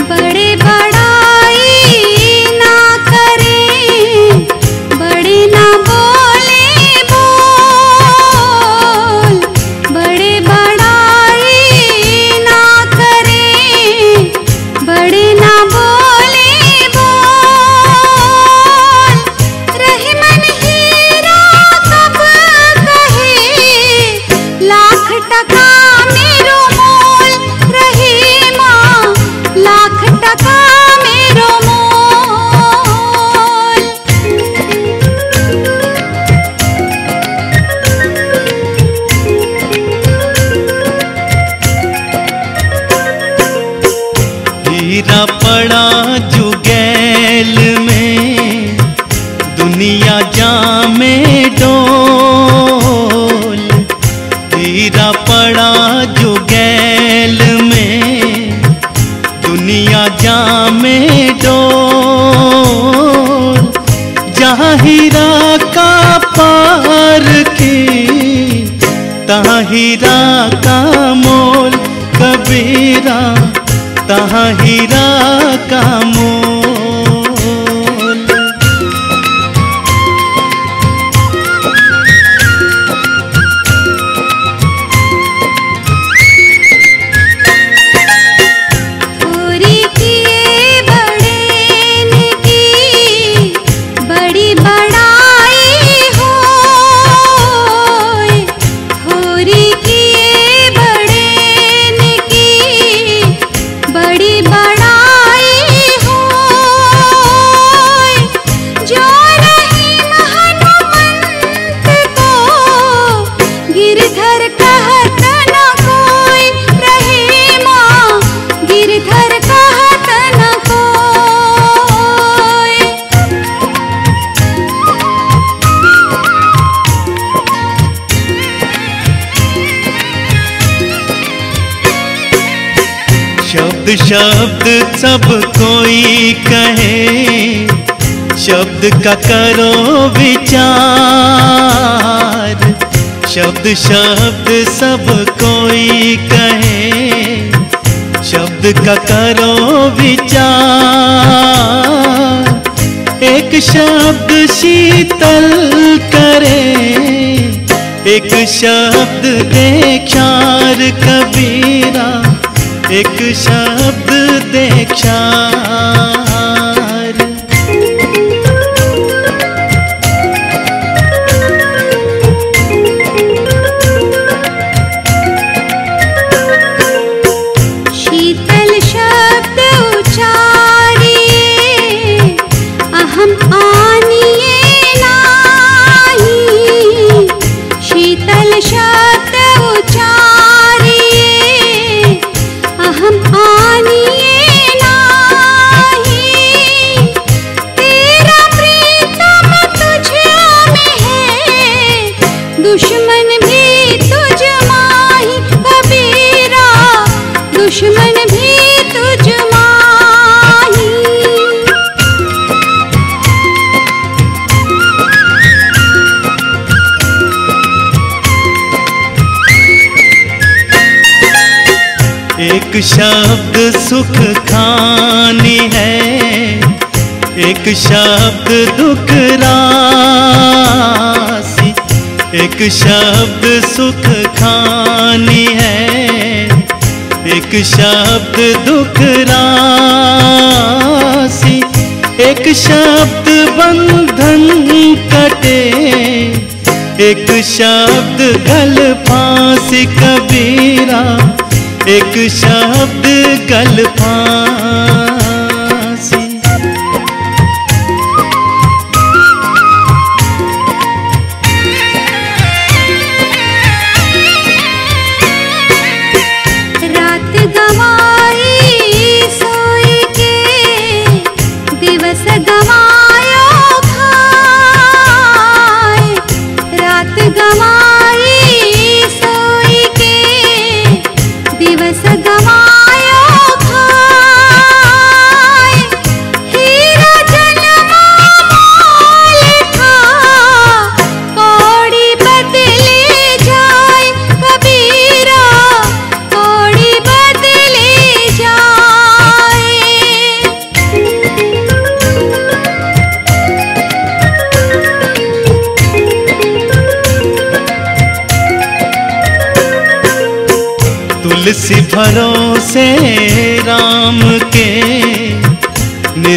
बड़े का मोल कबीरा तहाँ हीरा का मोल शब्द सब कोई कहे, शब्द का करो विचार। शब्द शब्द सब कोई कहे, शब्द का करो विचार। एक शब्द शीतल करे, एक शब्द दे क्षार कबीरा। एक शब्द दे एक शब्द सुख खानी है, एक शब्द दुख रासी एक शब्द सुख खानी है, एक शब्द दुख रासी एक शब्द बंधन कटे, एक शब्द गल फांसी कबीरा एक शब्द गल फांसी सगा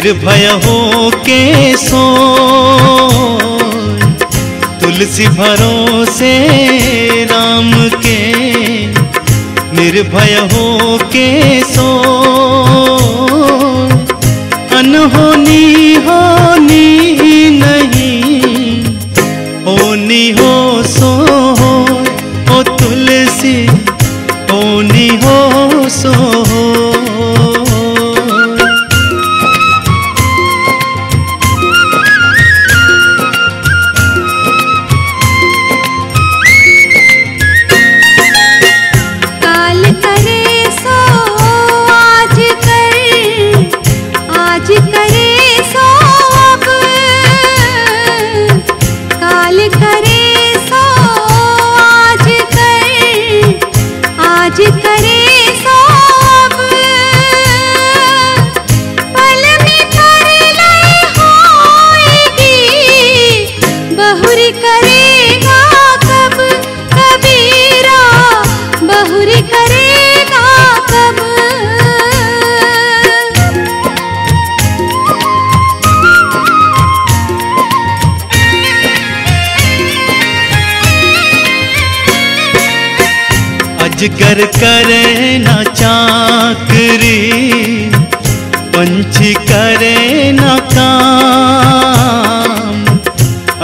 निर्भय हो के सो तुलसी भरोसे राम के निर्भय हो के सो अनहोनी अजगर करे न चाकरी, पंछी करे न काम।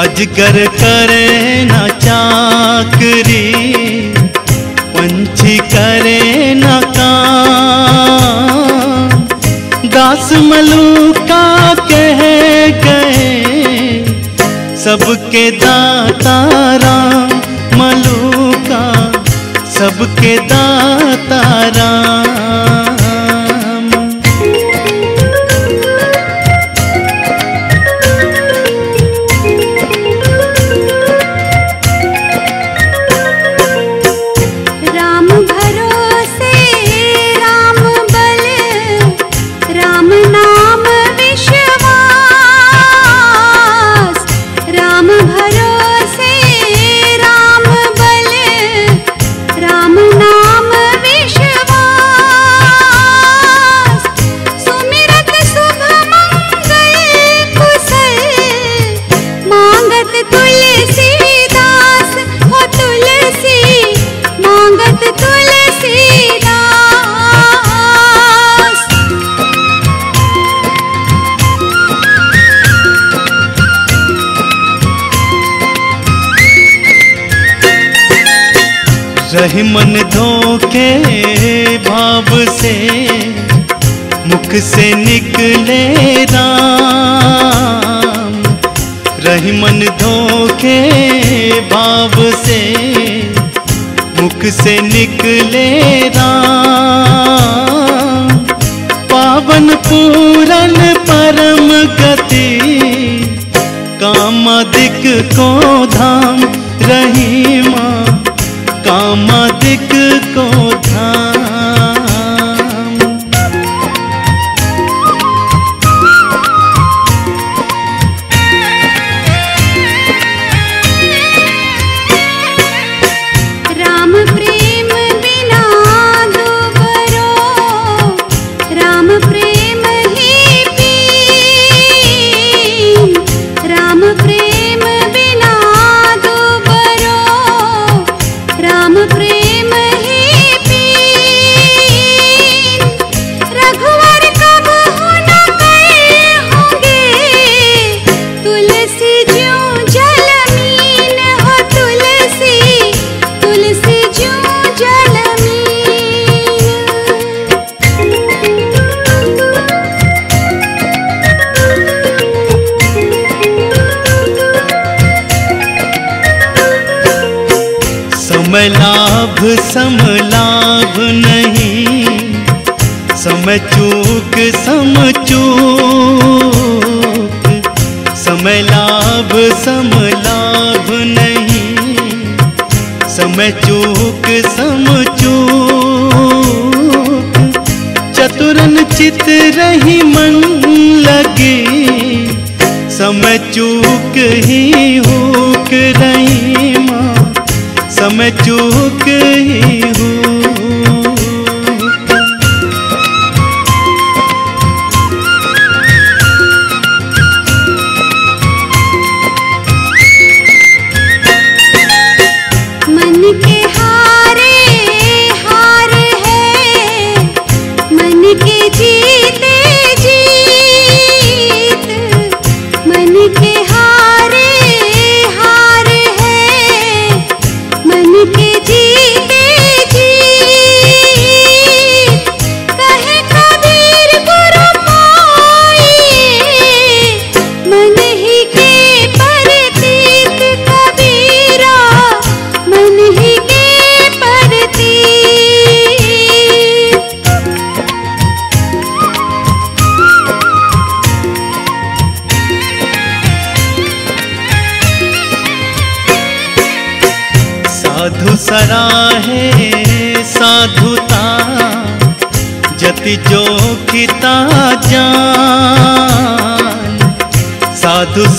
अजगर करे न चाकरी, पंछी करे न काम। दास मलूका कह गए, सबके दाता राम। सबके दाता राम। रही मन धोखे भाव से, मुख से निकले राम। रही मन धोखे भाव से, मुख से निकले राम। पावन पूरन परम गति कामादिक को धाम रही कामादिक को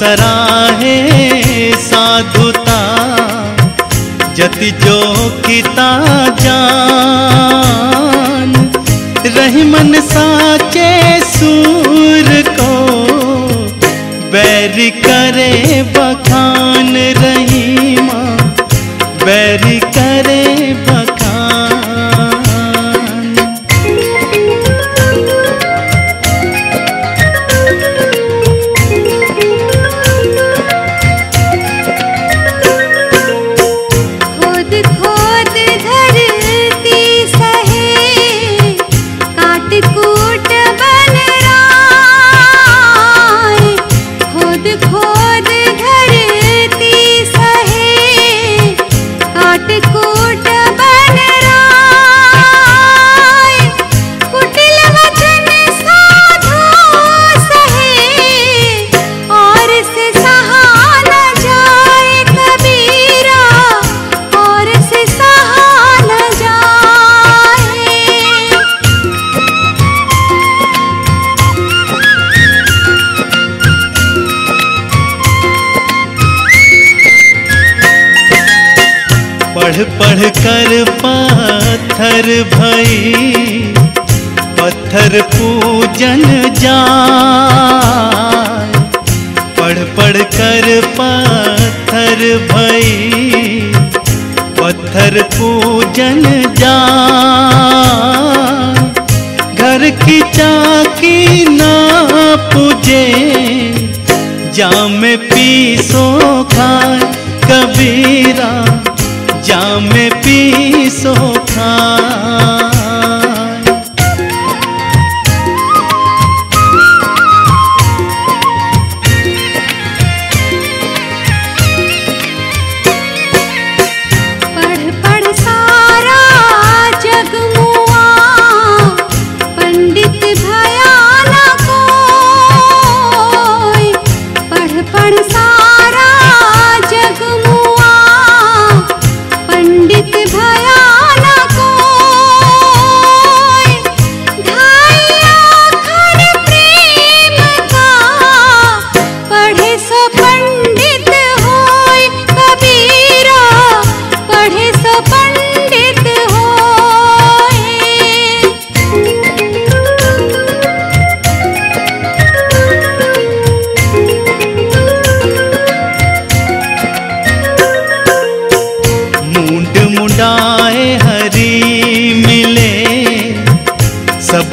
सराहे साधुता जति जो किता जान रही मन सा पूजन जा घर की चाकी ना पूजे जाम पीसो खाए कबीरा जाम पीसो खाए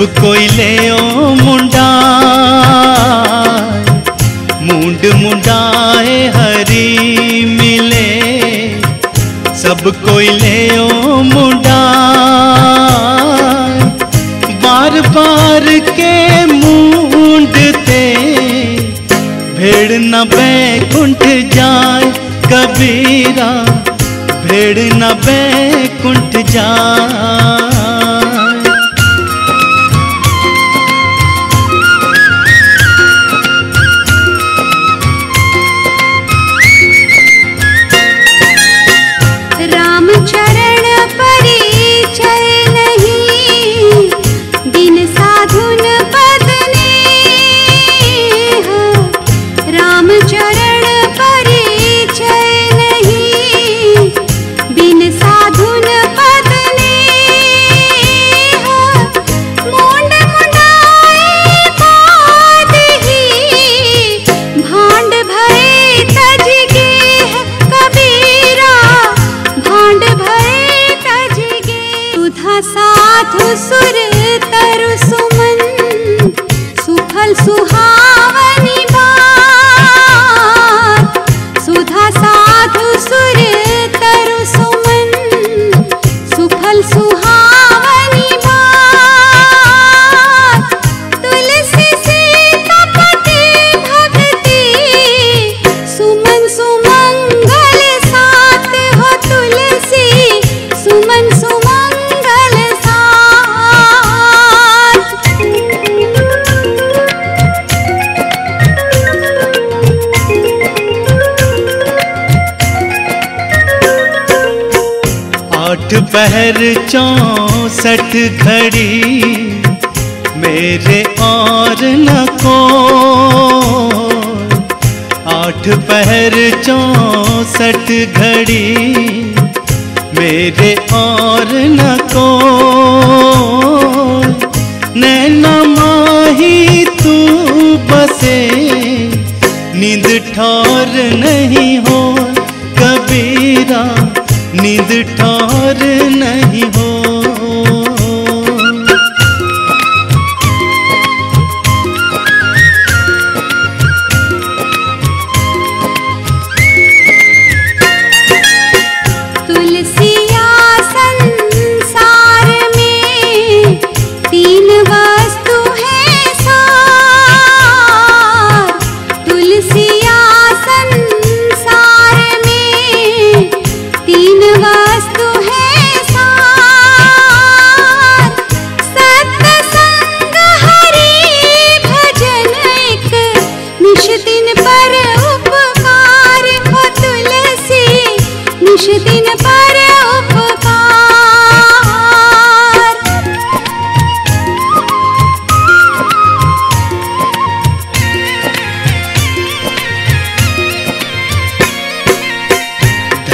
कोयले ओ मुंडा। मुंड मुंडाए हरी मिले। सब कोयले ओ मुंडा। बार बार के मुंडते भेड़ न बैकुंठ जाए कबीरा। भेड़ न बैकुंठ जाए। पहर चौसठ घड़ी मेरे और न को आठ पहर चौसठ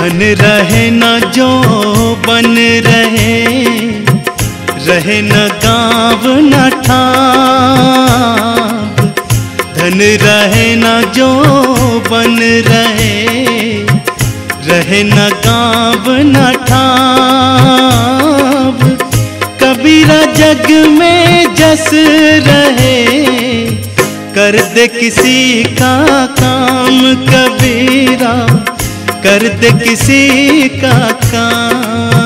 धन रहे न जो बन रहे रहे न गाँव न धन रहे न जो बन रहे रहे न गाँव न कबीरा जग में जस रहे, कर दे किसी का काम कबीरा। कर दे किसी का काम।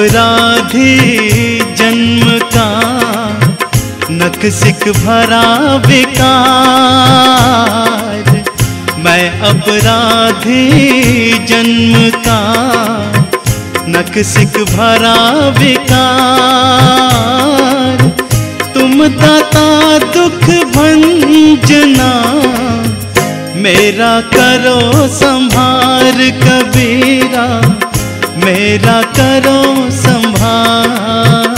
अपराधी जन्म का, नख सिख भरा विकार। मैं अपराधी जन्म का, नख सिख भरा विकार। तुम दाता दुख भंजना, मेरा करो संभार कबीरा। मेरा करो संभार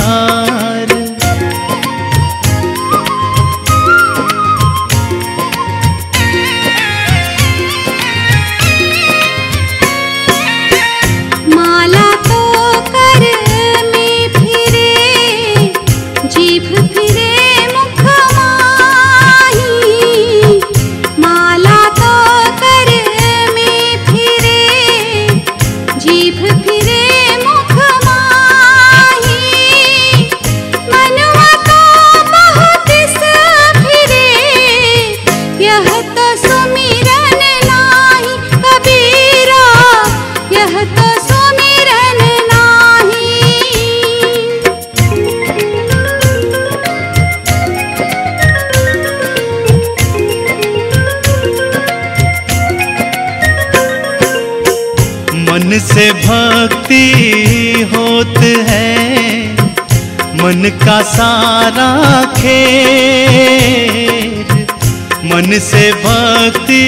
से भक्ति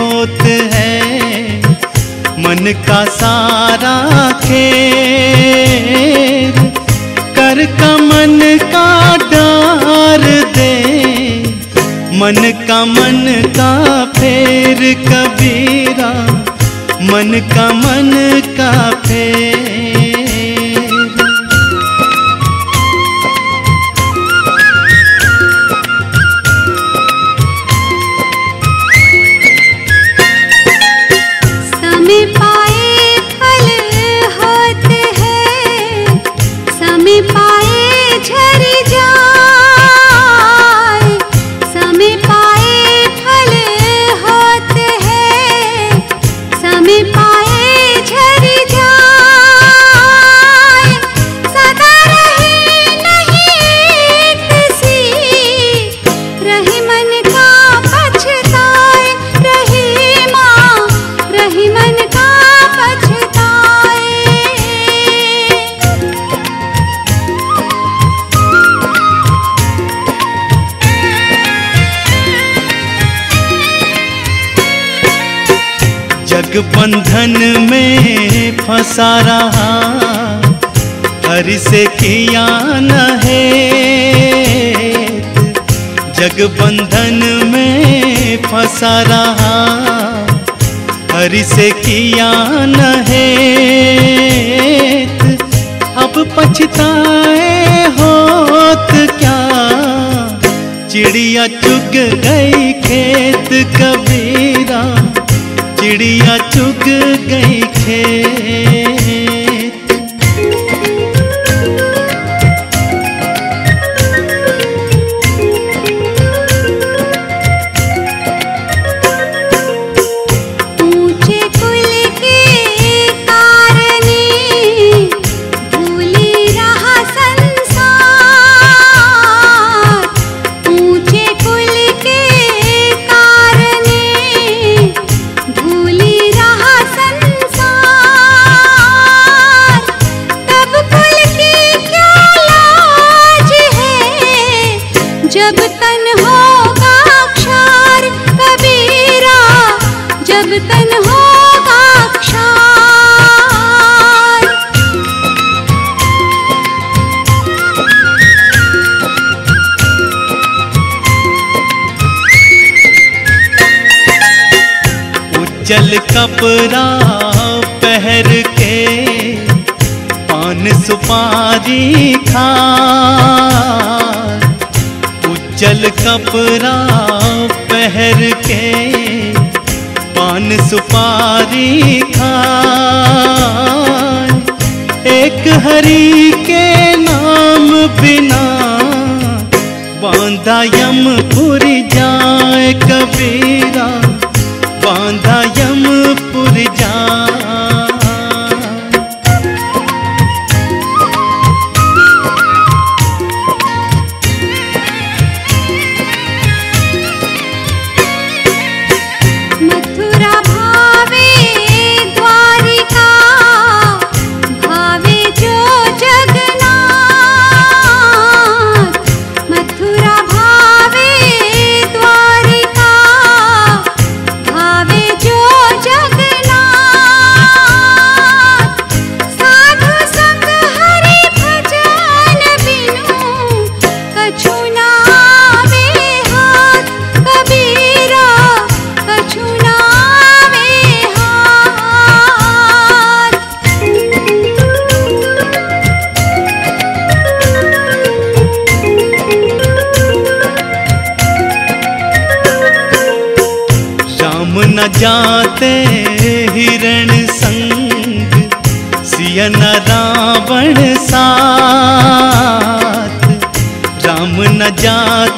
होत है। मन का सारा खेर कर का मन का डार दे। मन का मन का फेर कबीरा। मन का मन का से किया न है। अब पछताए होत क्या? चिड़िया चुग गई खेत कबीरा। चिड़िया चुग गई खेत जब तन होगा उज्जल कपड़ा पहर के पान सुपारी खा। उज्जल कपड़ा पहर के पान सुपारी खाए। एक हरि के नाम बिना बांधा यम पुर जाए कबीरा। बांधा यम पुर जाए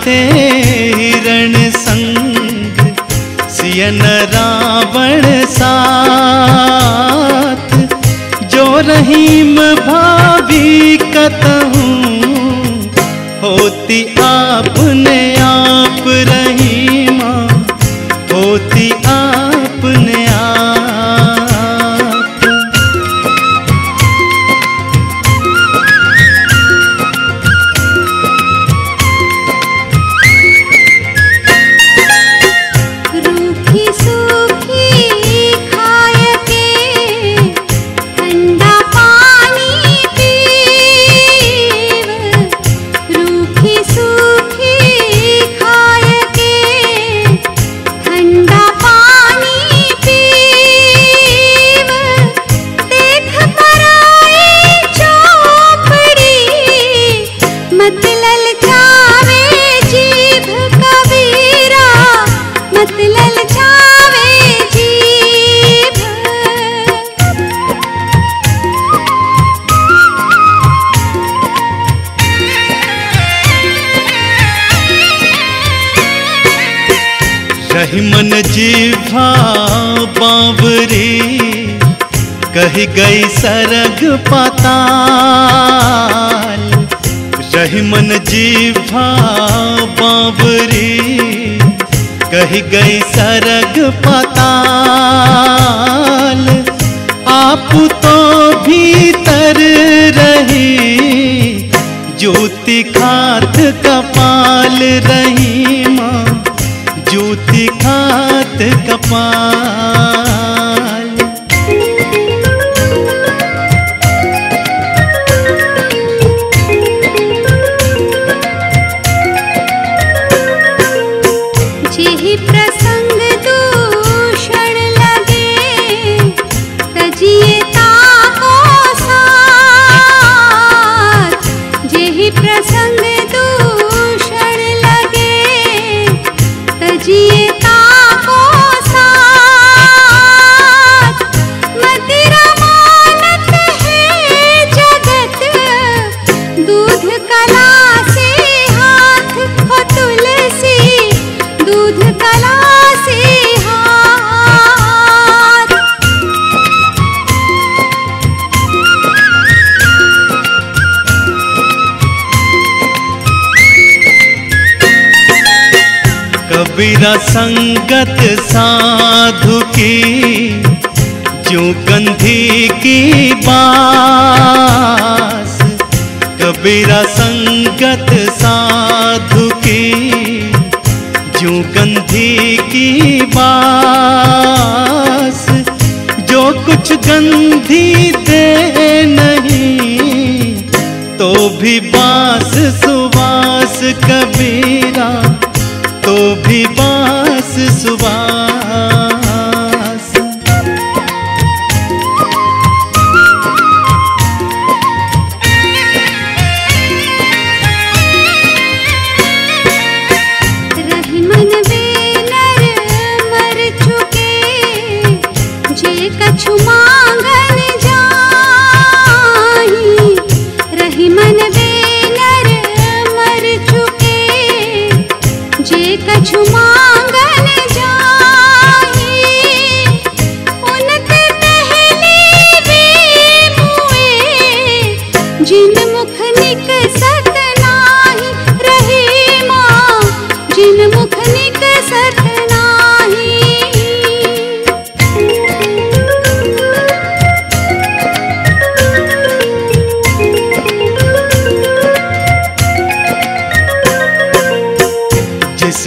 जाते हिरण संग सियन रावण साथ। जो रहीम भाभी कतहूँ गई सरग पाताल। रही मन जीभा बावरी। कही गई सरग पाताल। आप तो भीतर रही, ज्योति खात कपाल रही माँ। ज्योति खात कपाल। संगत साधु की, जो गंधी की बास। कबीरा संगत साधु की, जो गंधी की बास। जो कुछ गंधी दे नहीं तो भी बास सुबास कबीरा। भी बाँस सुबास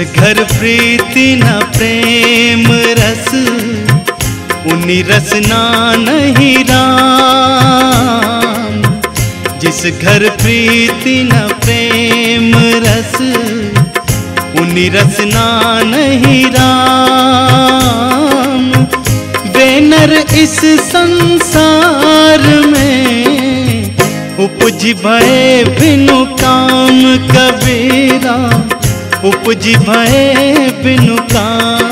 घर प्रीति न प्रेम रस, उन्हीं रसना नहीं राम। जिस घर प्रीति न प्रेम रस, उन्हीं रसना नहीं राम। बेनर इस संसार में उपज भय बिनु काम कबीरा। उपज भय बिनु काम।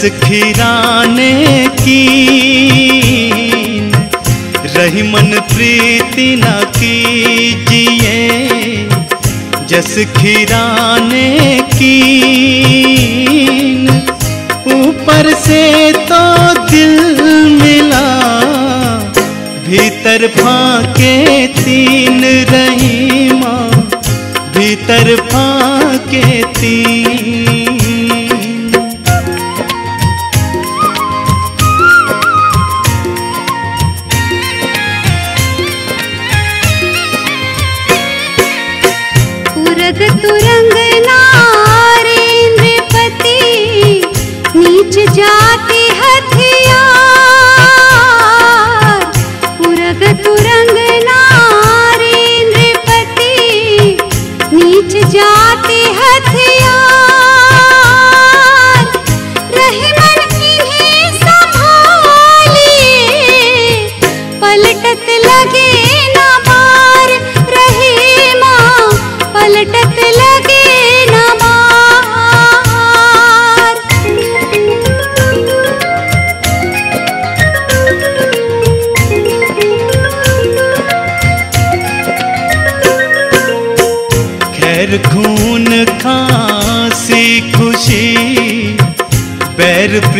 जस खीराने की। रही मन प्रीति न कीजिए, जस खीराने की। ऊपर से तो दिल मिला, भीतर फाके तीन रही माँ भीतर फाके तीन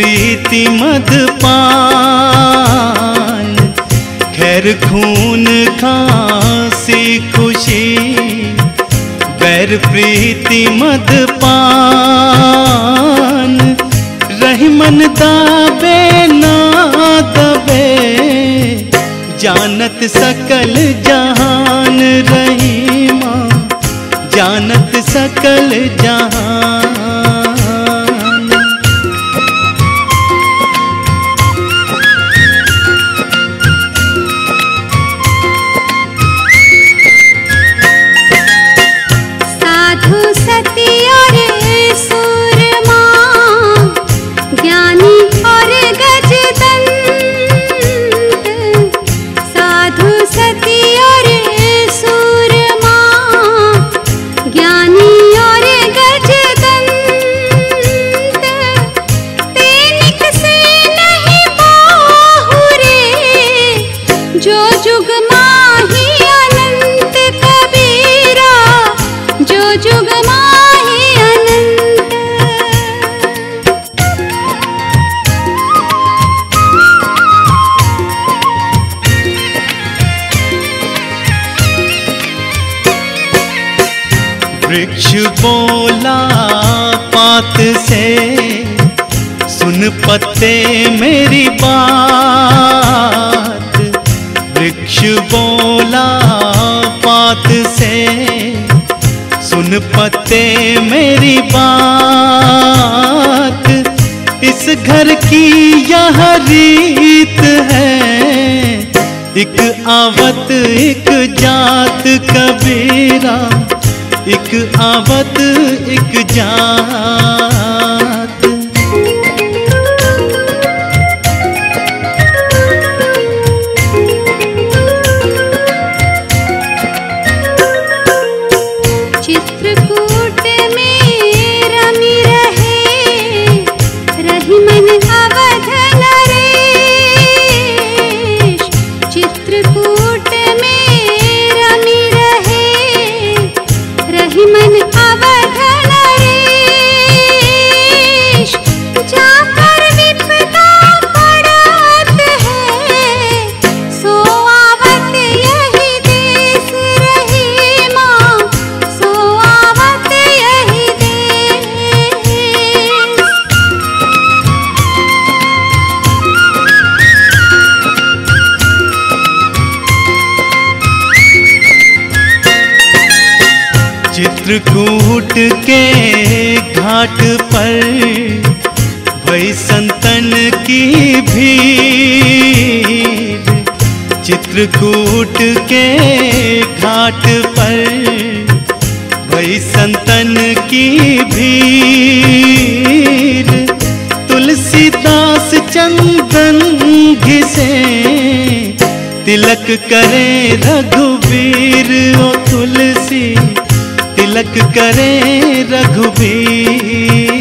प्रीति मद पान खैर खून खांसी खुशी बैर प्रीति मद पान रही मन दाबे ना दबे, जानत सकल जहान रही जानत सकल जहान वृक्ष बोला पात से, सुन पत्ते मेरी बात। वृक्ष बोला पात से, सुन पत्ते मेरी बात। इस घर की यह रीत है, एक आवत, एक जात कबीरा। एक आवत एक जात चित्रकूट के घाट पर भई संतन की भीड़। चित्रकूट के घाट पर भई संतन की भीड़। तुलसीदास चंदन घिसे तिलक करे रघुवीर ओ तुलसी। तिलक करे रघुवीर।